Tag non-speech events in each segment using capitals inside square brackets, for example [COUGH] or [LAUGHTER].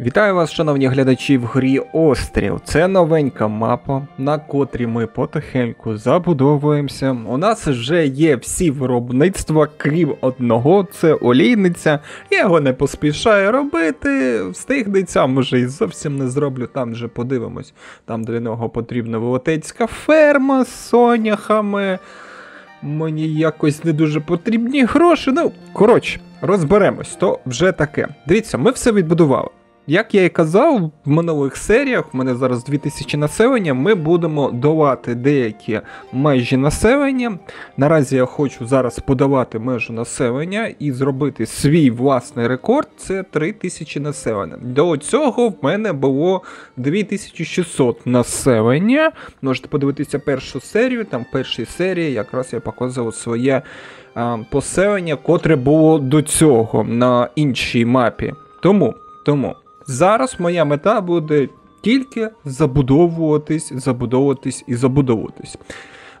Вітаю вас, шановні глядачі в грі Острів. Це новенька мапа, на котрій ми потихеньку забудовуємося. У нас вже є всі виробництва, крім одного, це олійниця. Я його не поспішаю робити. Встигнеться, може і зовсім не зроблю. Там вже подивимось. Там для нього потрібна велетенська ферма з соняхами. Мені якось не дуже потрібні гроші. Ну, коротше, розберемось, то вже таке. Дивіться, ми все відбудували. Як я і казав в минулих серіях, в мене зараз 2000 населення, ми будемо долати деякі межі населення. Наразі я хочу зараз подавати межу населення і зробити свій власний рекорд це 3000 населення. До цього в мене було 2600 населення. Можете подивитися першу серію, там в першій серії якраз я показував своє а, поселення, котре було до цього на іншій мапі. Тому, тому. Зараз моя мета буде тільки забудовуватись, забудовуватись і забудовуватись.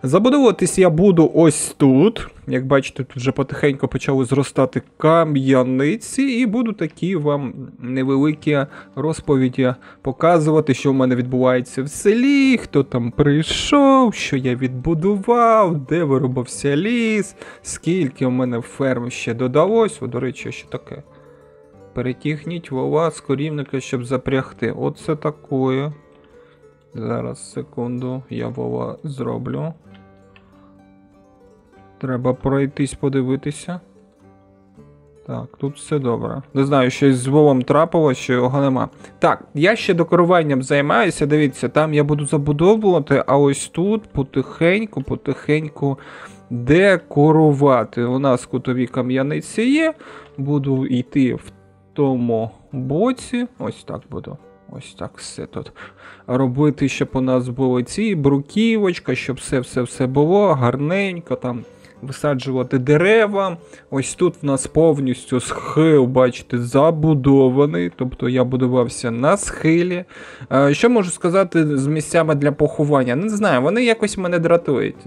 Забудовуватись я буду ось тут. Як бачите, тут вже потихеньку почали зростати кам'яниці, і буду такі вам невеликі розповіді показувати, що в мене відбувається в селі, хто там прийшов, що я відбудував, де виробився ліс, скільки в мене ферм ще додалось. О, до речі, що таке? Перетягніть вова з корівника, щоб запрягти. Оце такое. Зараз, секунду, я вова зроблю. Треба пройтись подивитися. Так, тут все добре. Не знаю, щось з Вовом трапилось, що його нема. Так, я ще декоруванням займаюся. Дивіться, там я буду забудовувати, а ось тут потихеньку, потихеньку декорувати. У нас кутові кам'яниці є. Буду йти в тому боці. Ось так буду. Ось так все тут. Робити, щоб у нас були ці бруківочка, щоб все-все-все було гарненько там. Висаджувати дерева. Ось тут в нас повністю схил, бачите, забудований. Тобто я будувався на схилі. Що можу сказати з місцями для поховання? Не знаю, вони якось мене дратують.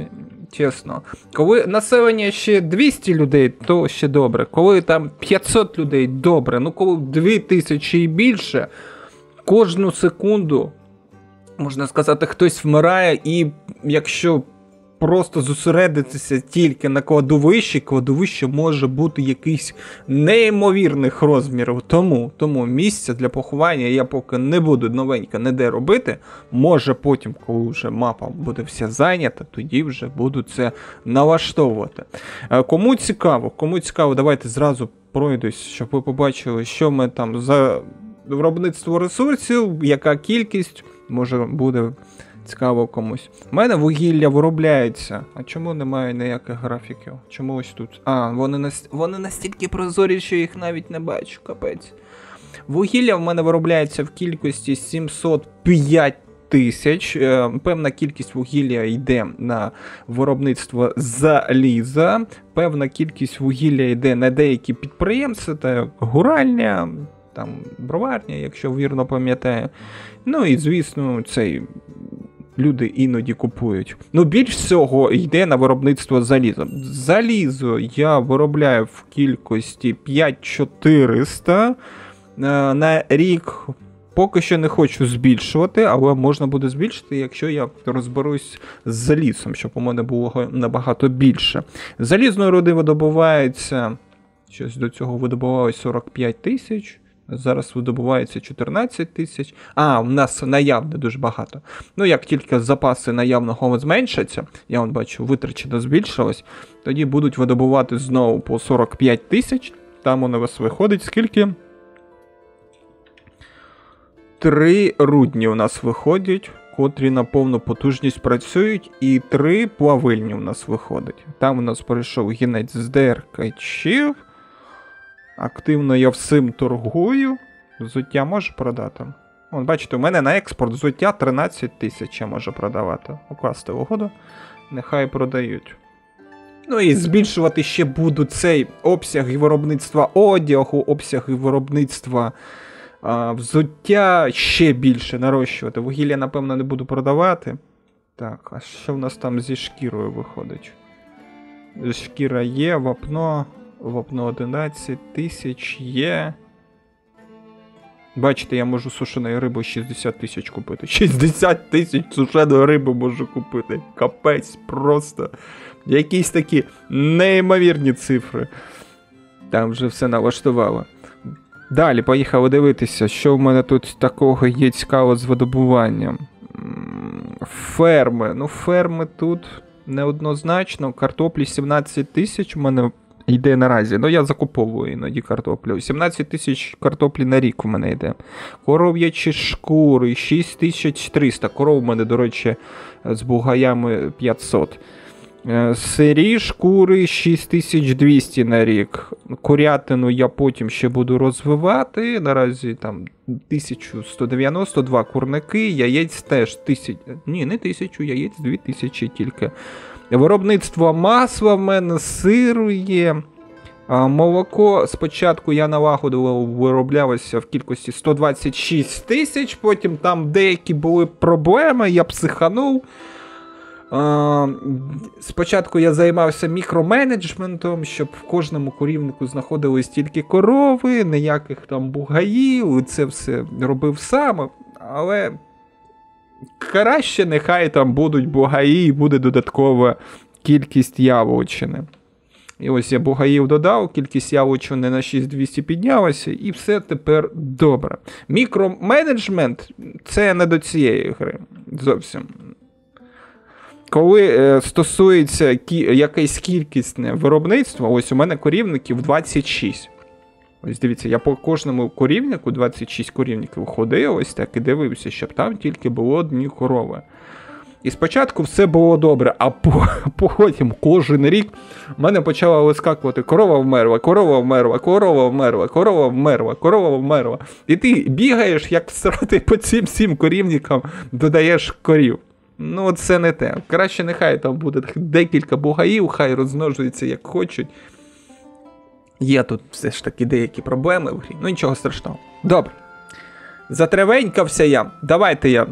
Чесно. Коли населення ще 200 людей, то ще добре. Коли там 500 людей, добре. Ну коли 2000 і більше, кожну секунду, можна сказати, хтось вмирає, і якщо просто зосередитися тільки на кладовищі, кладовище може бути якийсь неймовірних розмірів. Тому тому місця для поховання я поки не буду новенько ніде робити. Може потім, коли вже мапа буде вся зайнята, тоді вже буду це налаштовувати. Е, кому цікаво, кому цікаво, давайте зразу пройдусь, щоб ви побачили, що ми там за виробництво ресурсів, яка кількість може буде. Цікаво комусь. У мене вугілля виробляється. А чому немає ніяких графіків? Чому ось тут? А, вони нас... вони настільки прозорі, що їх навіть не бачу, капець. Вугілля в мене виробляється в кількості 705 тисяч. Е, певна кількість вугілля йде на виробництво заліза. Певна кількість вугілля йде на деякі підприємства, та гуральня, там броварня, якщо вірно пам'ятаю. Ну і звісно, цей люди іноді купують. Ну, більш всього йде на виробництво заліза. Залізо я виробляю в кількості 5400 е, на рік. Поки що не хочу збільшувати, але можна буде збільшити, якщо я розберусь з залізом, щоб у мене було набагато більше. Залізної руди видобувається. Щось до цього видобувалось 45 тисяч. Зараз видобувається 14 тисяч. А, у нас наявне дуже багато. Ну, як тільки запаси наявного зменшаться, я вон бачу, витрачено збільшилось, тоді будуть видобувати знову по 45 тисяч. Там у нас виходить скільки? Три рудні у нас виходять, котрі на повну потужність працюють, і три плавильні у нас виходить. Там у нас пройшов гінець з деркачів. Активно я всім торгую. Взуття можу продати. Вон, бачите, у мене на експорт взуття 13 тисяч я можу продавати. Укласти угоду. Нехай продають. Ну і збільшувати ще буду цей обсяг виробництва одягу, обсяг виробництва а, взуття ще більше нарощувати. Вугілля, напевно, не буду продавати. Так, а що в нас там зі шкірою виходить? Шкіра є, вапно. Вапно 11 тисяч є. Бачите, я можу сушеної риби 60 тисяч купити. [LAUGHS] 60 тисяч сушеної риби можу купити. Капець, просто. Якісь такі неймовірні цифри. Там вже все налаштувало. Далі, поїхали дивитися, що в мене тут такого є цікаво з видобуванням. Ферми. Ну, ферми тут неоднозначно. Картоплі 17 тисяч у мене йде наразі. Ну, я закуповую іноді картоплю. 17 тисяч картоплі на рік у мене йде. Коров'ячі шкури, 6300. Коров у мене, до речі, з бугаями 500. Е, сирі шкури 6200 на рік. Курятину я потім ще буду розвивати. Наразі там 1192 курники, яєць теж 1000. Ні, не 1000, яєць 2000 тільки. Виробництво масла в мене сиру є. Молоко спочатку я налагодував, вироблялося в кількості 126 тисяч, потім там деякі були проблеми, я психанув. Спочатку я займався мікроменеджментом, щоб в кожному корівнику знаходились тільки корови, ніяких там бугаїв, це все робив сам. Але краще нехай там будуть бугаї і буде додаткова кількість яловичини. І ось я бугаїв додав, кількість яловичини на 6200 піднялася, і все тепер добре. Мікроменеджмент це не до цієї гри. Зовсім. Коли е, стосується якесь кількісне виробництво, ось у мене корівників 26. Ось дивіться, я по кожному корівнику 26 корівників ходив, ось так і дивився, щоб там тільки було одні корови. І спочатку все було добре, а [LAUGHS] потім кожен рік в мене почала вискакувати корова вмерла, корова вмерла, корова вмерла, корова вмерла, корова вмерла. І ти бігаєш, як всрати по цим всім корівникам додаєш корів. Ну, це не те. Краще нехай там буде декілька бугаїв, хай розмножуються як хочуть. Є тут все ж таки деякі проблеми в грі, ну нічого страшного. Добре. Затревенькався я. Давайте я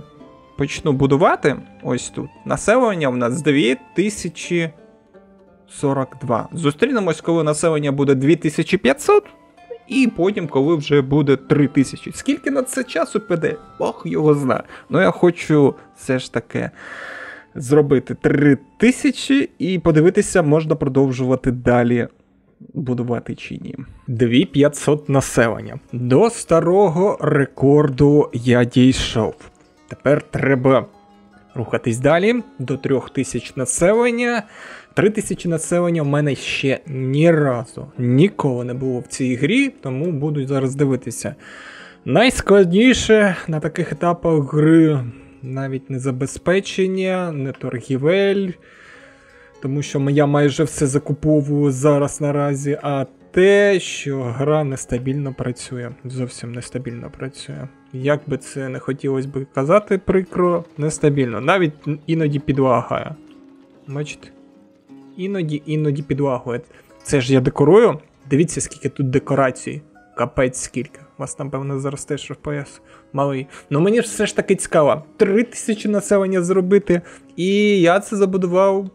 почну будувати ось тут. Населення в нас 2042. Зустрінемось, коли населення буде 2500. І потім, коли вже буде 3000. Скільки на це часу піде? Бог його знає. Ну я хочу все ж таки зробити 3000 і подивитися, можна продовжувати далі будувати чи ні. 2500 населення. До старого рекорду я дійшов. Тепер треба рухатись далі до 3000 населення. 3000 населення в мене ще ні разу ніколи не було в цій грі, тому буду зараз дивитися. Найскладніше на таких етапах гри навіть не забезпечення, не торгівель, тому що я майже все закуповую зараз наразі, а те, що гра нестабільно працює. Зовсім нестабільно працює. Як би це не хотілося би казати, прикро, нестабільно. Навіть іноді підлагає. Бачите? Іноді, іноді підлагує. Це ж я декорую. Дивіться, скільки тут декорацій. Капець скільки. Вас, напевно, зараз теж FPS малий. Ну мені ж все ж таки цікаво. Три тисячі населення зробити. І я це забудував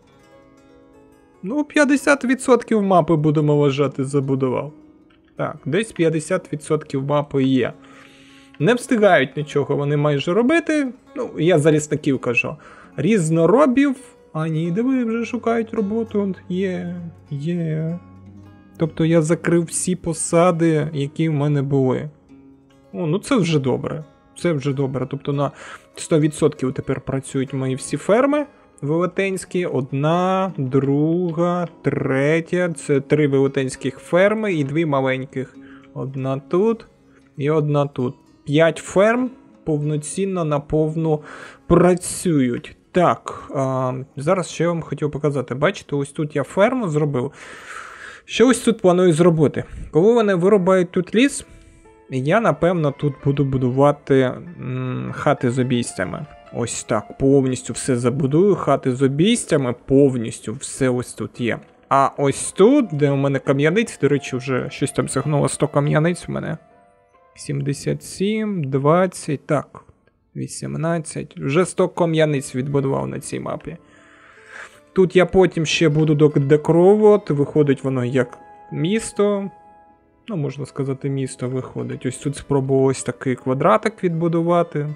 Ну, 50% мапи будемо вважати, забудував. Так, десь 50% мапи є. Не встигають нічого вони майже робити. Ну, я за лісників кажу. Різноробів. А ні, диви, вже шукають роботу. Є, є. Тобто я закрив всі посади, які в мене були. О, ну це вже добре. Це вже добре. Тобто на 100% тепер працюють мої всі ферми велетенські, одна, друга, третя. Це три велетенських ферми і дві маленьких. Одна тут і одна тут. П'ять ферм повноцінно наповну працюють. Так, а, зараз ще вам хотів показати. Бачите, ось тут я ферму зробив. Що ось тут планую зробити? Коли вони вирубають тут ліс, я напевно тут буду будувати м, хати з обійстями. Ось так, повністю все забудую, хати з обійстями, повністю все ось тут є. А ось тут, де у мене кам'яниць, до речі, вже щось там сягнуло 100 кам'яниць у мене. 77, 20, так, 18. Вже 100 кам'яниць відбудував на цій мапі. Тут я потім ще буду декоровувати, виходить воно як місто. ну, можна сказати, місто виходить. Ось тут спробував ось такий квадратик відбудувати.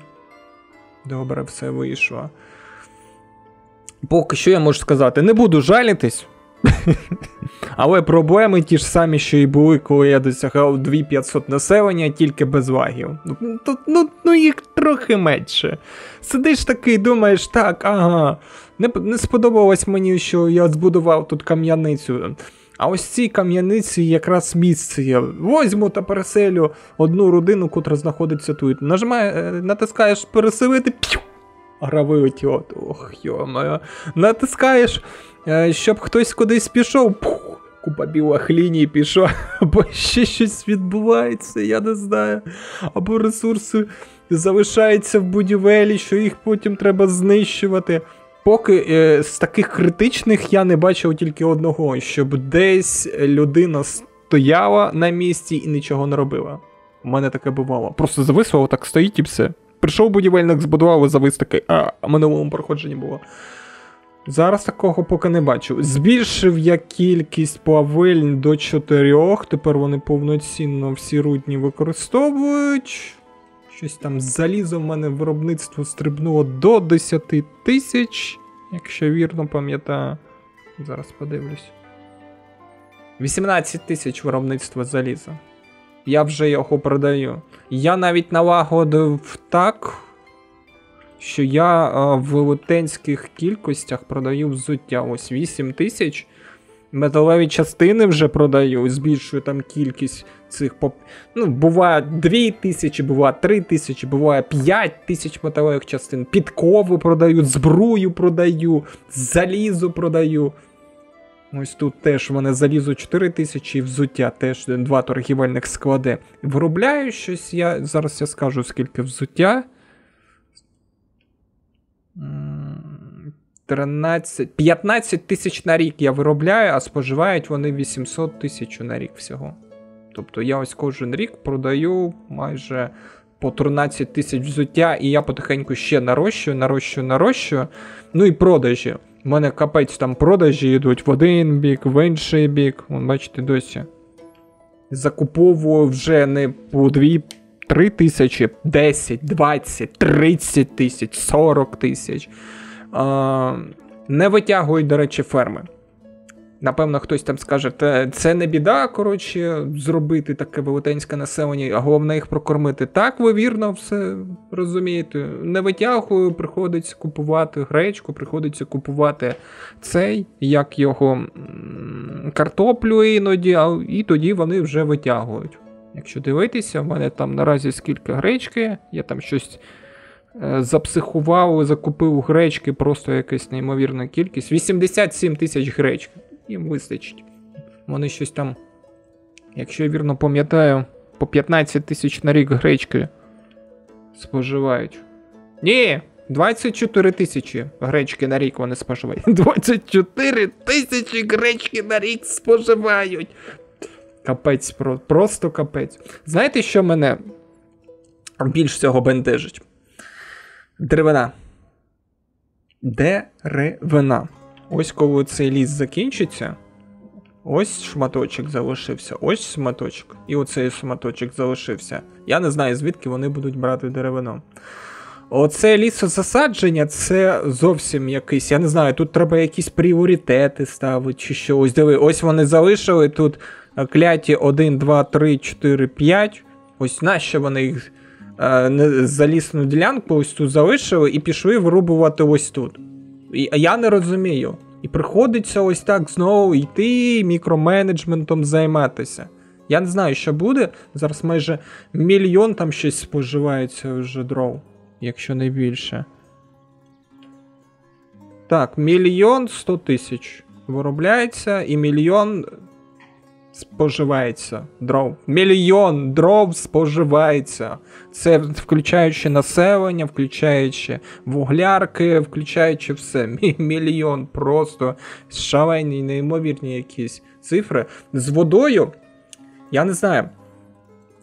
Добре, все вийшло. Поки що я можу сказати, не буду жалітись. [LAUGHS] Але проблеми ті ж самі, що і були, коли я досягав 2500 населення, тільки без вагів. Ну, ну, ну їх трохи менше. Сидиш такий, думаєш, так, ага. Не, не сподобалось мені, що я збудував тут кам'яницю. А ось цій кам'яниці якраз місце є. Возьму та переселю одну родину, котра знаходиться тут. Нажимає, е, натискаєш переселити, п'ю, гра вилетіла. Ох, йо-моє. Натискаєш, е, щоб хтось кудись пішов. Пух, купа білих ліній пішов, [LAUGHS] або ще щось відбувається, я не знаю. Або ресурси залишаються в будівелі, що їх потім треба знищувати. Поки е, з таких критичних я не бачив тільки одного, щоб десь людина стояла на місці і нічого не робила. У мене таке бувало. Просто зависло, так стоїть і все. Прийшов будівельник, збудував і завис такий, а минулому проходженні було. Зараз такого поки не бачу. Збільшив я кількість плавильн до 4, тепер вони повноцінно всі рудні використовують. Щось там з залізом в мене виробництво стрибнуло до 10 тисяч, якщо вірно пам'ятаю. Зараз подивлюсь. 18 тисяч виробництва заліза. Я вже його продаю. Я навіть налагодив так, що я а, в велетенських кількостях продаю взуття. Ось 8 тисяч. Металеві частини вже продаю, збільшую там кількість цих поп... Ну, буває 2 тисячі, буває 3 тисячі, буває 5 тисяч металевих частин. Підкови продаю, збрую продаю, залізо продаю. Ось тут теж в мене залізо 4 тисячі, взуття теж два торгівельних склади. Виробляю щось, я зараз я скажу, скільки взуття. М, 13, 15 тисяч на рік я виробляю, а споживають вони 800 тисяч на рік всього. Тобто я ось кожен рік продаю майже по 13 тисяч взуття, і я потихеньку ще нарощую, нарощую, нарощую. Ну і продажі. У мене капець там продажі йдуть в один бік, в інший бік. Вон, бачите, досі. Закуповую вже не по 2 3 тисячі, 10, 20, 30 тисяч, 40 тисяч. Не витягують, до речі, ферми. Напевно, хтось там скаже, це не біда, коротше, зробити таке велетенське населення, а головне їх прокормити. Так, ви вірно все розумієте. Не витягую, приходиться купувати гречку, приходиться купувати цей, як його картоплю іноді, а і тоді вони вже витягують. Якщо дивитися, в мене там наразі скільки гречки, я там щось е, запсихував, закупив гречки, просто якась неймовірна кількість. 87 тисяч гречки. Їм вистачить. Вони щось там, якщо я вірно пам'ятаю, по 15 тисяч на рік гречки споживають. Ні! 24 тисячі гречки на рік вони споживають. [LAUGHS] 24 тисячі гречки на рік споживають. Капець, просто капець. Знаєте, що мене більш всього бентежить? Деревина. Деревина. Ось коли цей ліс закінчиться. Ось шматочок залишився, ось шматочок, і оцей шматочок залишився. Я не знаю, звідки вони будуть брати деревину. Оце лісозасадження це зовсім якийсь, я не знаю, тут треба якісь пріоритети ставити чи що. Ось диви, ось вони залишили тут кляті 1, 2, 3, 4, 5. Ось нащо вони їх залісну ділянку ось тут залишили і пішли вирубувати ось тут. І, я не розумію. І приходиться ось так знову йти мікроменеджментом займатися. Я не знаю, що буде. Зараз майже мільйон там щось споживається вже дров, якщо не більше. Так, мільйон сто тисяч виробляється і мільйон споживається дров. Мільйон дров споживається. Це включаючи населення, включаючи вуглярки, включаючи все. [LAUGHS] Мільйон просто шалені, неймовірні якісь цифри. З водою. Я не знаю.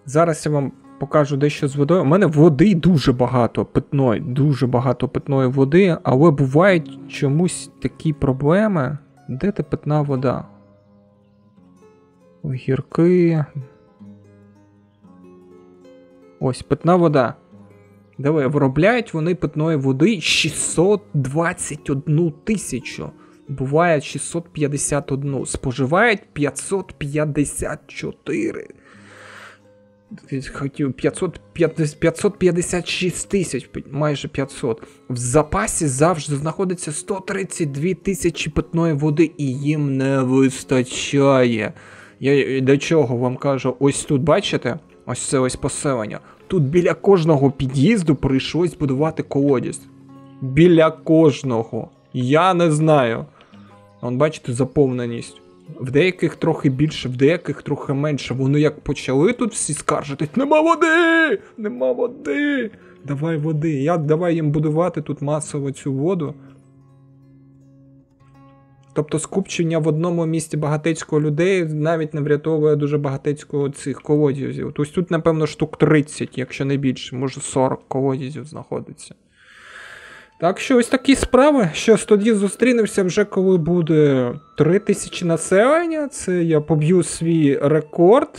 Зараз я вам покажу дещо з водою. У мене води дуже багато питної, дуже багато питної води, але бувають чомусь такі проблеми. Де та питна вода? Огірки. Ось, питна вода. Диви, виробляють вони питної води 621 тисячу. Буває 651. Споживають 554. Хотів 500, 556 тисяч, майже 500. В запасі завжди знаходиться 132 тисячі питної води, і їм не вистачає. Я до чого вам кажу, ось тут бачите? Ось це ось поселення. Тут біля кожного під'їзду прийшлось будувати колодязь. Біля кожного. Я не знаю. Вон, бачите, заповненість. В деяких трохи більше, в деяких трохи менше. Вони як почали тут всі скаржитись, нема води! Нема води! Давай води. Я давай їм будувати тут масово цю воду. Тобто скупчення в одному місці багатецького людей навіть не врятовує дуже багатецького цих колодязів. Тобто тут, напевно, штук 30, якщо не більше, може 40 колодязів знаходиться. Так що ось такі справи. Що тоді зустрінемося вже коли буде 3000 населення. Це я поб'ю свій рекорд.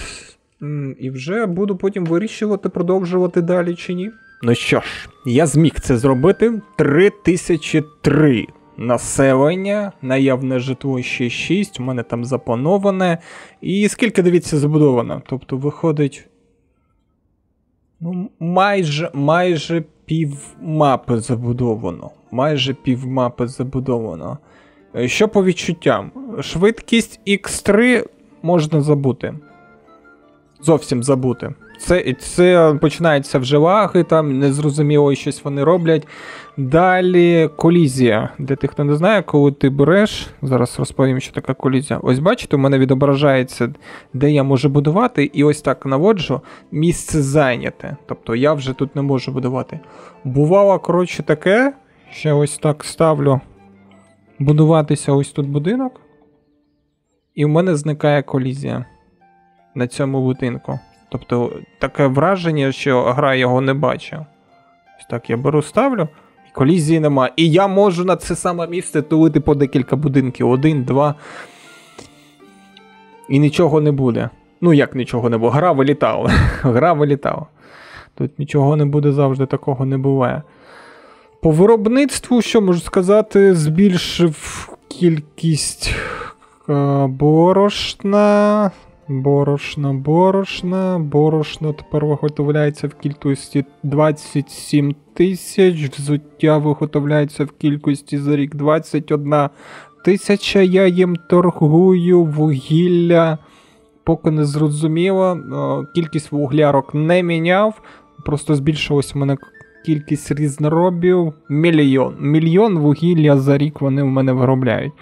І вже буду потім вирішувати, продовжувати далі чи ні. Ну що ж, я зміг це зробити 3003 населення, наявне житло ще 6, у мене там заплановане. І скільки, дивіться, забудовано. Тобто виходить. Ну, майже майже пів мапи забудовано. Майже пів мапи забудовано. Е, що по відчуттям? Швидкість X3 можна забути. Зовсім забути. Це це починається вже лаги, там незрозуміло щось вони роблять. Далі колізія. Для тих, хто не знає, коли ти береш, зараз розповім, що таке колізія. Ось бачите, у мене відображається, де я можу будувати, і ось так наводжу, місце зайняте. Тобто я вже тут не можу будувати. Бувало, коротше, таке, що ось так ставлю будуватися ось тут будинок, і в мене зникає колізія на цьому будинку. Тобто таке враження, що гра його не бачив. Ось так я беру, ставлю, і колізії нема. І я можу на це саме місце тулити по декілька будинків. Один, два. І нічого не буде. Ну, як нічого не буде? Гра вилітала. [LAUGHS] Гра вилітала. Тут нічого не буде завжди, такого не буває. По виробництву, що можу сказати, збільшив кількість е, борошна. Борошно, борошно, тепер виготовляється в кількості 27 тисяч, взуття виготовляється в кількості за рік 21 тисяча. Я їм торгую, вугілля. Поки не зрозуміло. Кількість вуглярок не міняв. Просто збільшилась у мене кількість різноробів. Мільйон. Мільйон вугілля за рік вони в мене виробляють.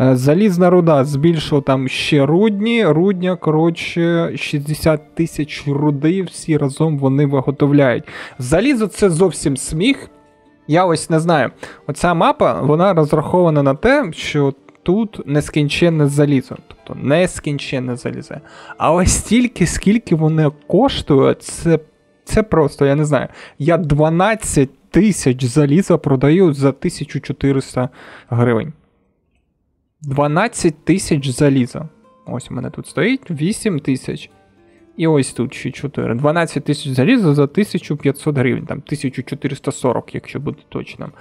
Е, залізна руда збільшила там ще рудні. Рудня, коротше, 60 тисяч руди, всі разом вони виготовляють. Залізо це зовсім сміх. Я ось не знаю. Оця мапа вона розрахована на те, що тут нескінченне залізо. Тобто нескінченне залізо. А ось стільки, скільки вони коштують, це це просто, я не знаю. Я 12 тисяч заліза продаю за 1400 гривень. 12 тисяч заліза. Ось у мене тут стоїть 8 тисяч. І ось тут ще 4. 12 тисяч заліза за 1500 гривень, там 1440, якщо бути точним.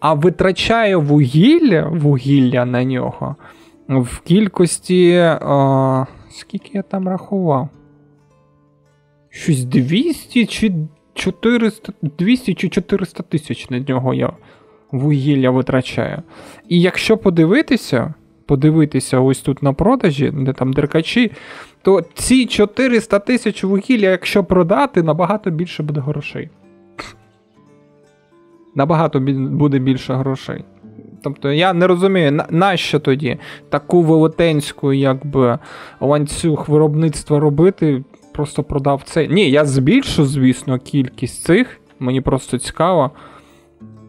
А витрачає вугілля вугілля на нього в кількості. О, скільки я там рахував? Щось 200 чи 400 200 чи 400 тисяч на нього я вугілля витрачає. І якщо подивитися, подивитися ось тут на продажі, де там деркачі, то ці 400 тисяч вугілля, якщо продати, набагато більше буде грошей. Набагато буде більше грошей. Тобто я не розумію, на, нащо тоді таку велетенську якби, ланцюг виробництва робити, просто продав це. Ні, я збільшу, звісно, кількість цих, мені просто цікаво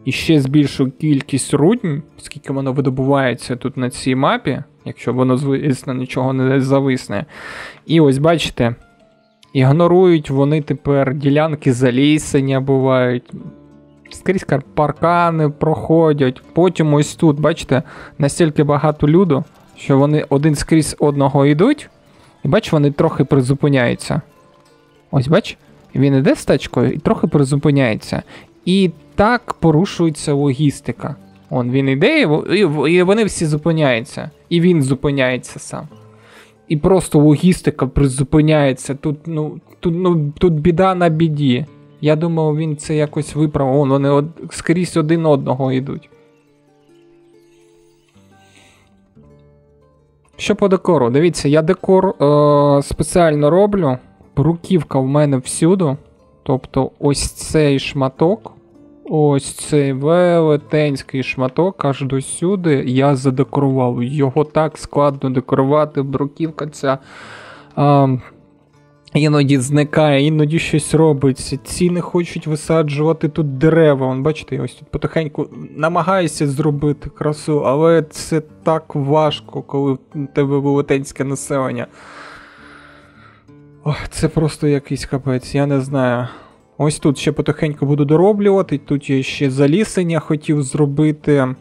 і ще збільшу кількість руднь, скільки воно видобувається тут на цій мапі, якщо воно, звісно, нічого не зависне. І ось бачите, ігнорують вони тепер ділянки залісення бувають. Скрізь паркани проходять. Потім ось тут, бачите, настільки багато люду, що вони один скрізь одного йдуть, і бач, вони трохи призупиняються. Ось бач, Він іде з тачкою і трохи призупиняється. І так порушується логістика. Он він іде, і вони всі зупиняються. І він зупиняється сам. І просто логістика призупиняється. Тут, ну, тут, ну, тут біда на біді. Я думав, він це якось виправив. Вон, вони од... скрізь один одного йдуть. Що по декору? Дивіться, я декор е- спеціально роблю. Бруківка в мене всюди. Тобто ось цей шматок, ось цей велетенський шматок аж до сюди я задекорував. Його так складно декорувати. Бруківка ця. Е- Іноді зникає, іноді щось робиться. Ці не хочуть висаджувати тут дерева. Вон, бачите, я ось тут потихеньку намагаюся зробити красу, але це так важко, коли в тебе велетенське населення. Ох, це просто якийсь капець, я не знаю. Ось тут ще потихеньку буду дороблювати. Тут я ще залісення хотів зробити.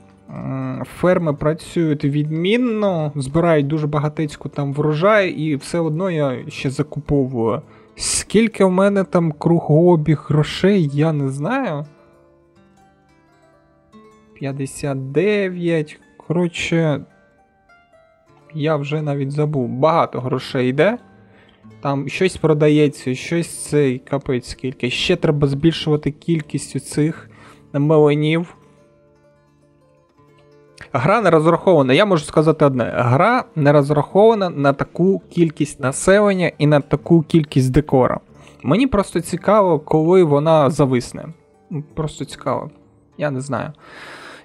Ферми працюють відмінно, збирають дуже багатецьку там врожай, і все одно я ще закуповую. Скільки в мене там кругообіг грошей, я не знаю. 59. Коротше, я вже навіть забув. Багато грошей йде. Там щось продається, щось цей капець скільки. Ще треба збільшувати кількість цих меленів. Гра не розрахована, я можу сказати одне: гра не розрахована на таку кількість населення і на таку кількість декора. Мені просто цікаво, коли вона зависне. Просто цікаво. Я не знаю.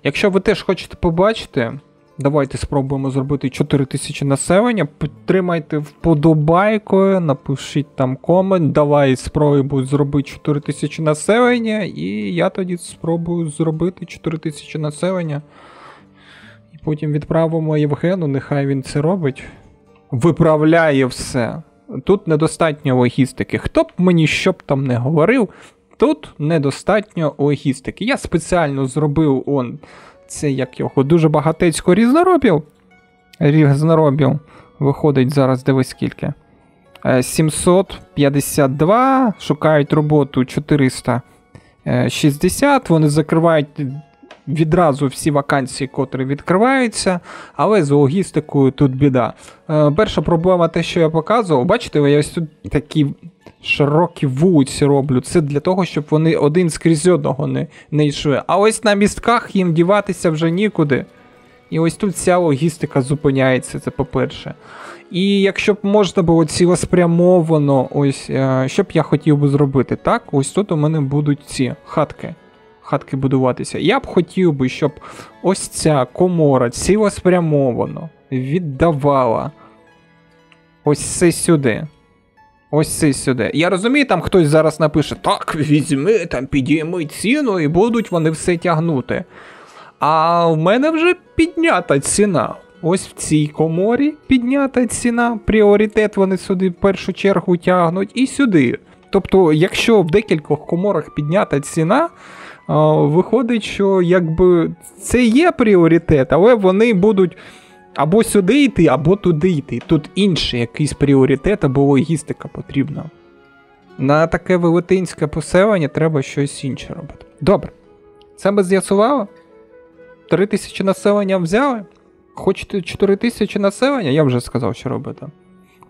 Якщо ви теж хочете побачити, давайте спробуємо зробити 4000 населення. Підтримайте вподобайкою, напишіть там комент, давай спробуй зробити 4000 населення, і я тоді спробую зробити 4000 населення. І потім відправимо Євгену, нехай він це робить. Виправляє все. Тут недостатньо логістики. Хто б мені що б там не говорив, тут недостатньо логістики. Я спеціально зробив он це як його дуже багатецько різноробів. Різноробів. Виходить зараз, дивись скільки. Е, 752, шукають роботу 460, вони закривають відразу всі вакансії, котрі відкриваються, але з логістикою тут біда. Е, перша проблема, те, що я показував, бачите, я ось тут такі широкі вулиці роблю. Це для того, щоб вони один скрізь одного не, не йшли. А ось на містках їм діватися вже нікуди. І ось тут вся логістика зупиняється, це по-перше. І якщо б можна було цілеспрямовано, ось е, що б я хотів би зробити, так? Ось тут у мене будуть ці хатки. Хатки будуватися. Я б хотів би, щоб ось ця комора цілеспрямовано віддавала ось це сюди. Ось це сюди. Я розумію, там хтось зараз напише: так, візьми, там підійми ціну, і будуть вони все тягнути. А в мене вже піднята ціна. Ось в цій коморі піднята ціна. Пріоритет вони сюди в першу чергу тягнуть, і сюди. Тобто, якщо в декількох коморах піднята ціна, виходить, що якби це є пріоритет, але вони будуть або сюди йти, або туди йти. Тут інший якийсь пріоритет або логістика потрібна. На таке велетинське поселення треба щось інше робити. Добре. Це ми з'ясували? 3 тисячі населення взяли? Хочете 4 тисячі населення? Я вже сказав, що робити.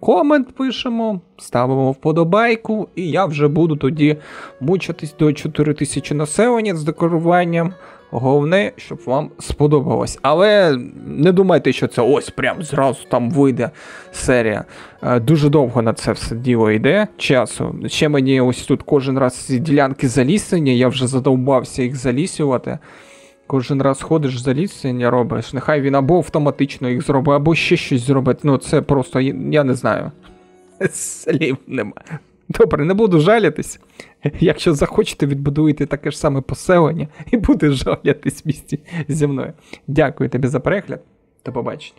Комент пишемо, ставимо вподобайку, і я вже буду тоді мучитись до 4 тисячі населення з декоруванням. Головне, щоб вам сподобалось. Але не думайте, що це ось прям зразу там вийде серія. Е, Дуже довго на це все діло йде часу. Ще мені ось тут кожен раз ці ділянки залісення, я вже задовбався їх залісювати. Кожен раз ходиш залісення робиш, нехай він або автоматично їх зробить, або ще щось зробить. Ну, це просто, я не знаю. Слів нема. Добре, не буду жалітись. Якщо захочете, відбудуєте таке ж саме поселення і буде жалятись місті зі мною. Дякую тобі за перегляд. До побачення.